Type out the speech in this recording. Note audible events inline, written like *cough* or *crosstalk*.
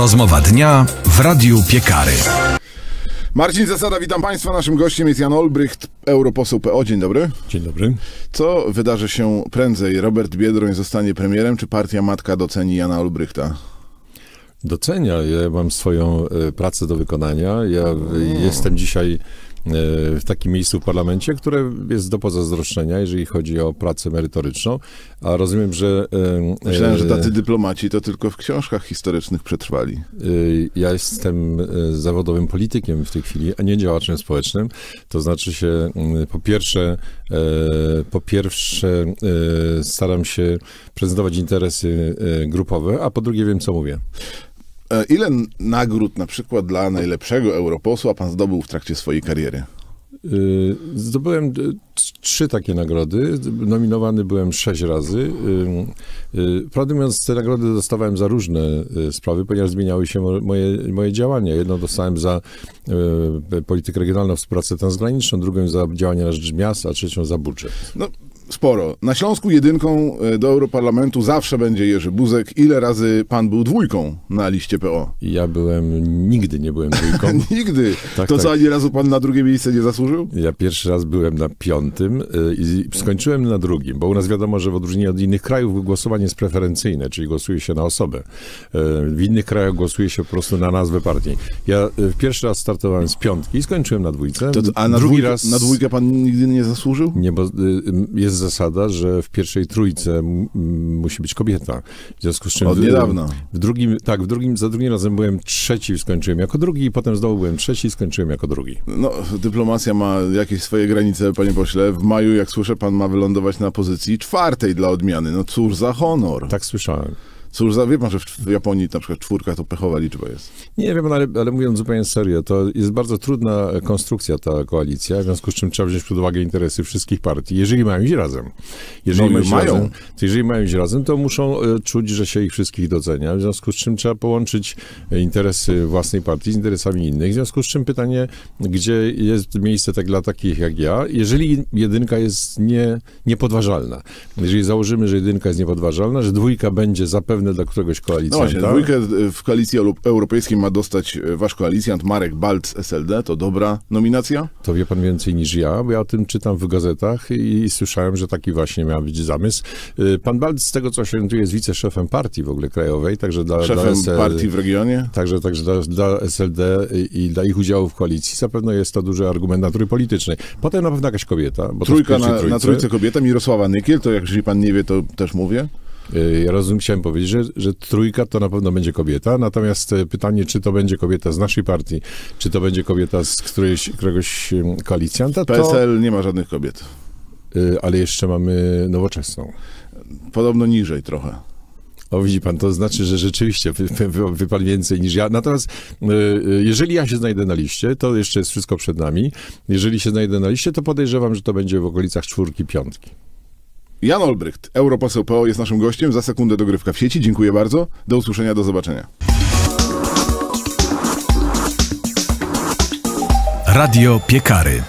Rozmowa dnia w Radiu Piekary. Marcin Zasada, witam Państwa. Naszym gościem jest Jan Olbrycht, europoseł PO. Dzień dobry. Dzień dobry. Co wydarzy się prędzej? Robert Biedroń zostanie premierem, czy partia matka doceni Jana Olbrychta? Docenia. Ja mam swoją e, pracę do wykonania. Ja e, jestem dzisiaj w takim miejscu w parlamencie, które jest do pozazdroszczenia, jeżeli chodzi o pracę merytoryczną, a rozumiem, że... e, Myślałem, że e, tacy dyplomaci to tylko w książkach historycznych przetrwali. Ja jestem zawodowym politykiem w tej chwili, a nie działaczem społecznym. To znaczy się, y, po pierwsze, e, po pierwsze e, staram się prezentować interesy e, grupowe, a po drugie wiem, co mówię. E, Ile nagród na przykład dla najlepszego europosła pan zdobył w trakcie swojej kariery? Y, Zdobyłem y, trzy takie nagrody. Nominowany byłem sześć razy. Y, Prawdę mówiąc, te nagrody dostawałem za różne sprawy, ponieważ zmieniały się mo- moje, moje działania. Jedną dostałem za politykę regionalną, współpracę transgraniczną, drugą za działania na rzecz miast, a trzecią za budżet. No, sporo. Na Śląsku jedynką e, do Europarlamentu zawsze będzie Jerzy Buzek. Ile razy pan był dwójką na liście PO? Ja byłem, nigdy nie byłem dwójką. *laughs* Nigdy. Tak, to tak. co, ani razu pan na drugie miejsce nie zasłużył? Ja pierwszy raz byłem na piątym y, i skończyłem na drugim, bo u nas wiadomo, że w odróżnieniu od innych krajów głosowanie jest preferencyjne, czyli głosuje się na osobę. Y, W innych krajach głosuje się po prostu na nazwę partii. Ja pierwszy raz startowałem z piątki i skończyłem na dwójce. To, a na, drugi dwójkę, raz na dwójkę pan nigdy nie zasłużył? Nie, bo jest zasada, że w pierwszej trójce musi być kobieta. W związku z czym... Od w- niedawna. W drugim, tak, w drugim, za drugim razem byłem trzeci, skończyłem jako drugi i potem znowu byłem trzeci i skończyłem jako drugi. No, dyplomacja ma jakieś swoje granice, panie pośle. W maju, jak słyszę, pan ma wylądować na pozycji czwartej dla odmiany. No cóż za honor. Tak słyszałem. Cóż za, wie pan, że w Japonii na przykład czwórka to pechowa liczba jest. Nie wiem, ale, ale mówiąc zupełnie serio, to jest bardzo trudna konstrukcja ta koalicja, w związku z czym trzeba wziąć pod uwagę interesy wszystkich partii, jeżeli mają iść razem. Jeżeli No, mają, iść mają. Razem, to jeżeli mają iść razem, to muszą e, czuć, że się ich wszystkich docenia, w związku z czym trzeba połączyć e, interesy własnej partii z interesami innych, w związku z czym pytanie, gdzie jest miejsce tak dla takich jak ja, jeżeli jedynka jest nie, niepodważalna. Jeżeli założymy, że jedynka jest niepodważalna, że dwójka będzie zapewne dla któregoś No koalicjanta. właśnie, dwójkę e, w koalicji Euro- europejskiej ma dostać e, wasz koalicjant Marek Balc z SLD. To dobra nominacja? To wie pan więcej niż ja, bo ja o tym czytam w gazetach i słyszałem, że taki właśnie miał być zamysł. Y, Pan Balc, z tego co się orientuję, jest wiceszefem partii w ogóle krajowej, także dla, dla Szefem SL, partii w regionie? Także, także dla, dla SLD i, dla ich udziału w koalicji zapewne jest to duży argument natury politycznej. Potem na pewno jakaś kobieta. Trójka na, trójce, na trójce kobieta, Mirosława Nykiel, to jak jeżeli pan nie wie, to też mówię. Y, Ja rozumiem, chciałem powiedzieć, że, że trójka to na pewno będzie kobieta, natomiast e, pytanie, czy to będzie kobieta z naszej partii, czy to będzie kobieta z którejś, któregoś koalicjanta, to... PSL nie ma żadnych kobiet. Y, ale jeszcze mamy nowoczesną. Podobno niżej trochę. O, widzi pan, to znaczy, że rzeczywiście wy, pan więcej niż ja. Natomiast y, y, jeżeli ja się znajdę na liście, to jeszcze jest wszystko przed nami. Jeżeli się znajdę na liście, to podejrzewam, że to będzie w okolicach czwórki, piątki. Jan Olbrycht, europoseł PO, jest naszym gościem. Za sekundę dogrywka w sieci. Dziękuję bardzo. Do usłyszenia, do zobaczenia. Radio Piekary.